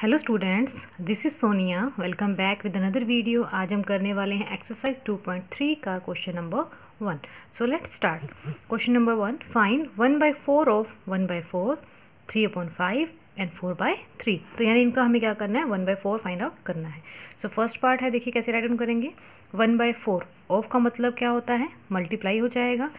Hello students this is Sonia welcome back with another video आज हम करने वाले हैं एक्सरसाइज 2.3 का question number one so let's start question number one find one by four of one by four three upon five and four by three तो यानी इनका हमें क्या करना है? One by four find out करना है. सो फ़र्स्ट पार्ट है, देखिए कैसे राइट करेंगे. वन बाई फोर ऑफ़ का मतलब क्या होता है? मल्टीप्लाई हो जाएगा.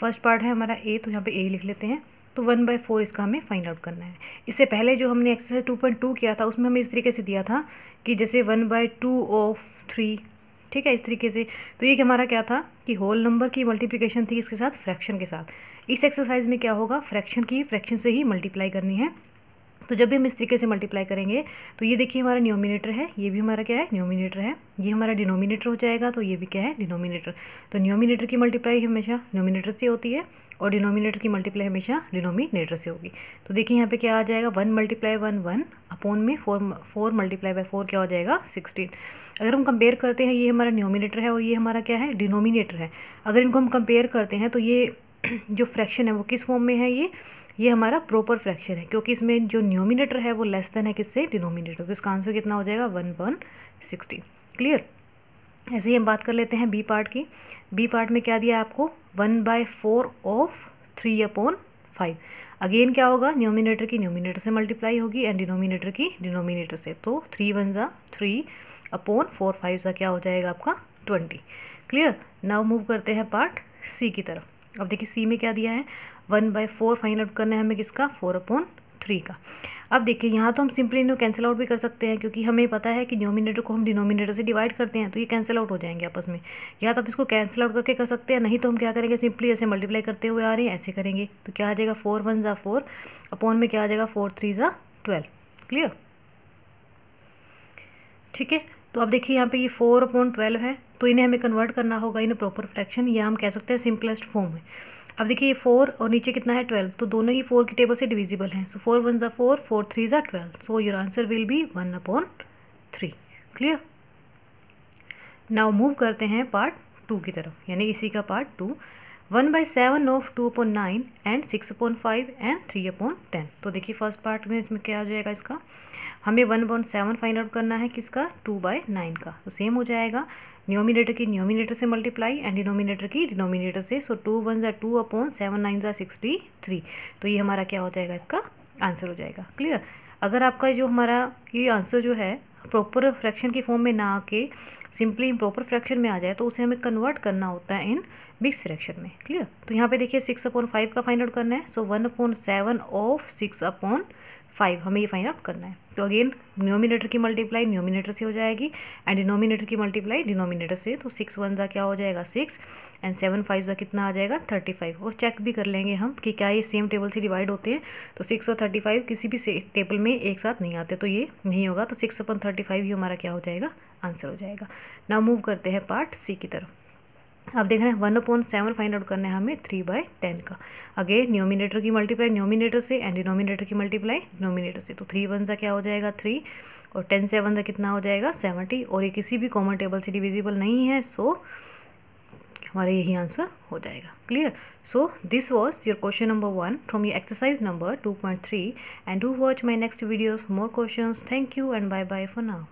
फ़र्स्ट पार्ट है हमारा ए तो यहाँ पे ए लिख लेते हैं. तो वन बाई फोर इसका हमें फाइंड आउट करना है। इससे पहले जो हमने एक्सरसाइज टू पॉइंट टू किया था, उसमें हमें इस तरीके से दिया था कि जैसे one by two of three ठीक है, इस तरीके से। तो ये हमारा क्या था कि होल नंबर की मल्टीप्लीकेशन थी इसके साथ फ्रैक्शन के साथ। इस एक्सरसाइज में क्या होगा फ्रैक्शन की फ्रैक्शन से ही मल्टीप्लाई करनी है। तो जब भी हम इस तरीके से मल्टीप्लाई करेंगे तो ये देखिए हमारा न्योमिनेटर है, ये भी हमारा क्या है? न्योमिनेटर है। ये हमारा डिनोमिनेटर हो जाएगा तो ये भी क्या है? डिनोमिनेटर तो न्योमिनेटर की मल्टीप्लाई हमेशा न्योमिनेटर से होती है और डिनोमिनेटर की मल्टीप्लाई हमेशा डिनोमिनेटर से होगी। तो देखिए यहाँ पे क्या आ जाएगा? One multiply one one upon में four four multiply by four क्या हो जाएगा? सिक्सटीन अगर हम कंपेयर करते हैं, ये हमारा न्योमिनेटर है और ये हमारा क्या है? डिनोमिनेटर है। अगर इनको हम कंपेयर करते हैं तो ये जो फ्रैक्शन है, वो किस फॉर्म में है ये? ये हमारा प्रॉपर फ्रैक्शन है, क्योंकि इसमें जो न्योमिनेटर है वो लेस देन है किससे? डिनोमिनेटर तो इसका आंसर कितना हो जाएगा? वन वन सिक्सटी क्लियर ऐसे ही हम बात कर लेते हैं बी पार्ट की। बी पार्ट में क्या दिया आपको? One by four of three upon five again क्या होगा? न्योमिनेटर की न्योमिनेटर से मल्टीप्लाई होगी एंड डिनोमिनेटर की डिनोमिनेटर से। तो थ्री वन ज़ा थ्री अपॉन फोर फाइव ज़ा क्या हो जाएगा आपका? ट्वेंटी क्लियर नाउ मूव करते हैं पार्ट सी की तरफ़। अब देखिए सी में क्या दिया है? One by four find out करना है हमें किसका? फोर अपॉन थ्री का। अब देखिए, यहाँ तो हम सिंपली इन्हें कैंसिल आउट भी कर सकते हैं, क्योंकि हमें पता है कि न्योमिनेटर को हम डिनोमिनेटर से डिवाइड करते हैं तो ये कैंसिल आउट हो जाएँगे आपस में। या तो आप इसको कैंसिल आउट करके कर सकते हैं, नहीं तो हम क्या करेंगे? सिंपली ऐसे मल्टीप्लाई करते हुए आ रहे हैं, ऐसे करेंगे। तो क्या आ जाएगा? फोर वन ज़ा फोर अपॉन में क्या आ जाएगा? फोर थ्री ज़ा ट्वेल्व क्लियर ठीक है? तो अब देखिए, यहाँ पे ये फोर अपॉन ट्वेल्व है। तो इन्हें हमें कन्वर्ट करना होगा इन प्रॉपर फ्रैक्शन या हम कह सकते हैं सिंपलेस्ट फॉर्म में। अब देखिए ये फोर और नीचे कितना है ट्वेल्व तो दोनों ही फोर की टेबल से डिविजिबल हैं। सो फोर वन ज़ा फोर फोर थ्री ज़ा twelve so your answer will be one upon three clear now move करते हैं पार्ट टू की तरफ़, यानी इसी का part two one by seven of two upon nine and six upon five and three upon ten तो देखिए first part में इसमें क्या आ जाएगा इसका? हमें one point seven find out करना है किसका? टू बाय नाइन का। तो सेम हो जाएगा। न्योमिनेटर की न्योमिनेटर से मल्टीप्लाई एंड डिनोमिनेटर की डिनोमिनेटर से। सो टू वन ज़ा टू अपॉन सेवन नाइन ज़ा सिक्सटी थ्री तो ये हमारा क्या हो जाएगा? इसका आंसर हो जाएगा। क्लियर अगर आपका जो हमारा ये आंसर जो है प्रॉपर फ्रैक्शन की फॉर्म में ना आके सिंपली प्रॉपर फ्रैक्शन में आ जाए तो उसे हमें कन्वर्ट करना होता है इन मिक्स फ्रैक्शन में। क्लियर तो यहाँ पे देखिए सिक्स अपॉन फाइव का फाइंड आउट करना है। So one upon seven of six upon five हमें ये फाइंड आउट करना है। तो अगेन न्योमिनेटर की मल्टीप्लाई न्योमिनेटर से हो जाएगी एंड डिनोमिनेटर की मल्टीप्लाई डिनोमिनेटर से। तो सिक्स वन ज़ा क्या हो जाएगा? सिक्स एंड सेवन फाइव ज़ा कितना आ जाएगा? थर्टी फाइव और चेक भी कर लेंगे हम कि क्या ये सेम टेबल से डिवाइड होते हैं। तो सिक्स और थर्टी फाइव किसी भी टेबल में एक साथ नहीं आते तो ये नहीं होगा। तो सिक्स अपन थर्टी फाइव ही हमारा क्या हो जाएगा? आंसर हो जाएगा। ना मूव करते हैं पार्ट सी की तरफ़। अब देख रहे हैं one point seven find out करना है हमें थ्री बाय टेन का। अगे न्योमिनेटर की मल्टीप्लाई, न्योमिनेटर से एंड डिनोमिनेटर की मल्टीप्लाई डिनोमिनेटर से। तो थ्री वन सा क्या हो जाएगा? थ्री और टेन सेवन सा कितना हो जाएगा? सेवेंटी। और ये किसी भी कॉमन टेबल से डिविजिबल नहीं है सो हमारा यही आंसर हो जाएगा। Clear so this was your question number one from your exercise number two point three and do watch my next videos more question thank you and bye bye for now